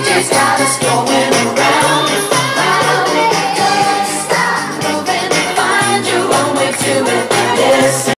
just gotta